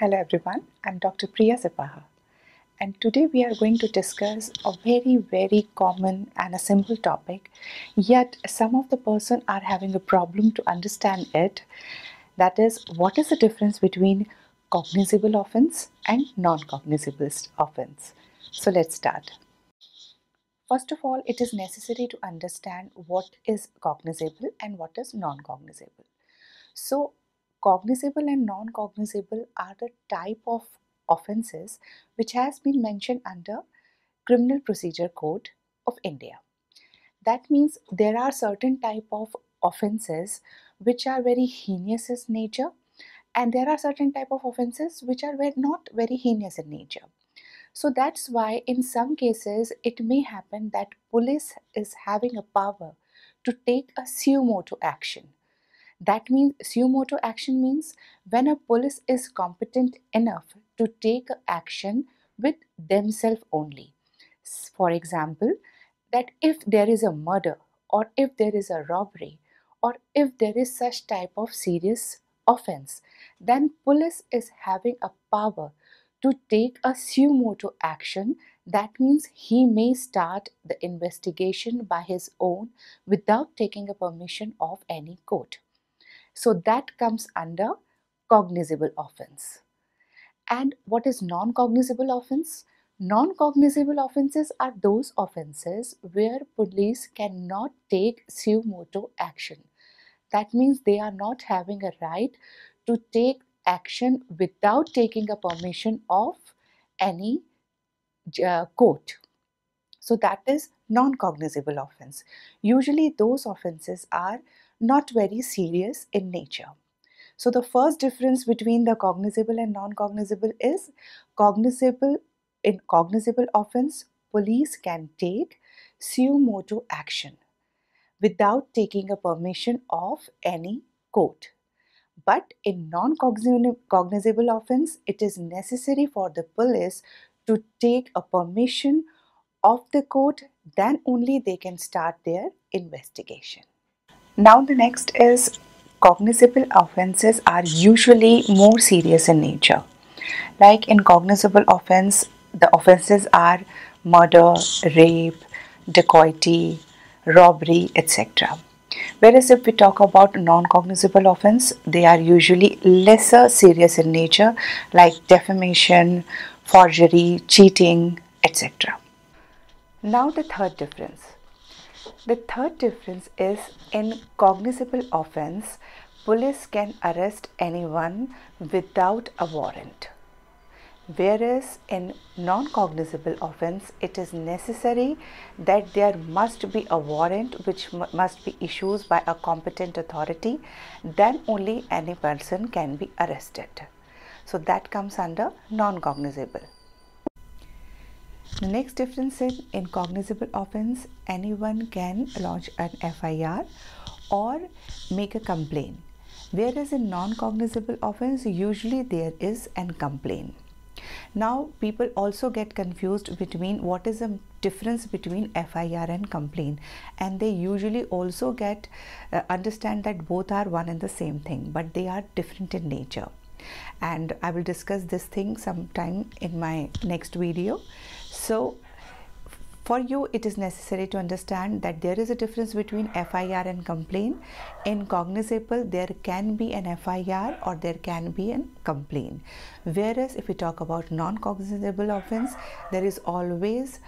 Hello everyone, I'm Dr. Priya Sepaha and today we are going to discuss a very very common and a simple topic yet some of the person are having a problem to understand it that is what is the difference between cognizable offense and non-cognizable offense. So let's start. First of all, it is necessary to understand what is cognizable and what is non-cognizable. So cognizable and non-cognizable are the type of offences which has been mentioned under Criminal Procedure Code of India. That means there are certain type of offences which are very heinous in nature and there are certain type of offences which are not very heinous in nature. So that's why in some cases it may happen that police is having a power to take a suo motu action that means suo motu action means when a police is competent enough to take action with themselves only. For example, that if there is a murder or if there is a robbery or if there is such type of serious offense, then police is having a power to take a suo motu action that means he may start the investigation by his own without taking a permission of any court. So that comes under cognizable offense. And what is non-cognizable offense? Non-cognizable offenses are those offenses where police cannot take suo motu action. That means they are not having a right to take action without taking a permission of any uh, court. So that is non-cognizable offense. Usually those offenses are not very serious in nature. So the first difference between the cognizable and non-cognizable is cognizable in cognizable offense police can take suo motu action without taking a permission of any court. But in non-cognizable offense it is necessary for the police to take a permission of the court then only they can start their investigation. Now the next is cognizable offenses are usually more serious in nature. Like in cognizable offense, the offenses are murder, rape, dacoity, robbery, etc. Whereas if we talk about non-cognizable offense, they are usually lesser serious in nature like defamation, forgery, cheating, etc. Now the third difference. The third difference is in cognizable offense, police can arrest anyone without a warrant. Whereas in non-cognizable offense, it is necessary that there must be a warrant which must be issued by a competent authority, then only any person can be arrested. So that comes under non-cognizable. The next difference in, in cognizable offense, anyone can lodge an FIR or make a complaint. Whereas in non-cognizable offense, usually there is an complaint. Now, people also get confused between what is the difference between FIR and complaint, and they usually also get uh, understand that both are one and the same thing, but they are different in nature. And I will discuss this thing sometime in my next video. So for you it is necessary to understand that there is a difference between FIR and complaint. In cognizable there can be an FIR or there can be a complaint. Whereas if we talk about non-cognizable offense there is always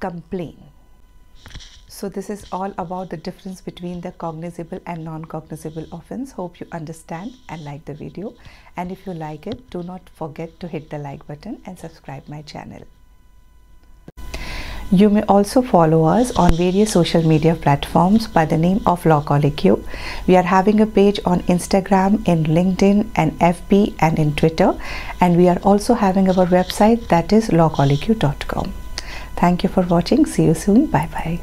complaint. So this is all about the difference between the cognizable and non-cognizable offense. Hope you understand and like the video. And if you like it, do not forget to hit the like button and subscribe my channel. You may also follow us on various social media platforms by the name of Law LawColloquy. We are having a page on Instagram, in LinkedIn and FB and in Twitter. And we are also having our website that is lawcolloquy.com. Thank you for watching. See you soon. Bye bye.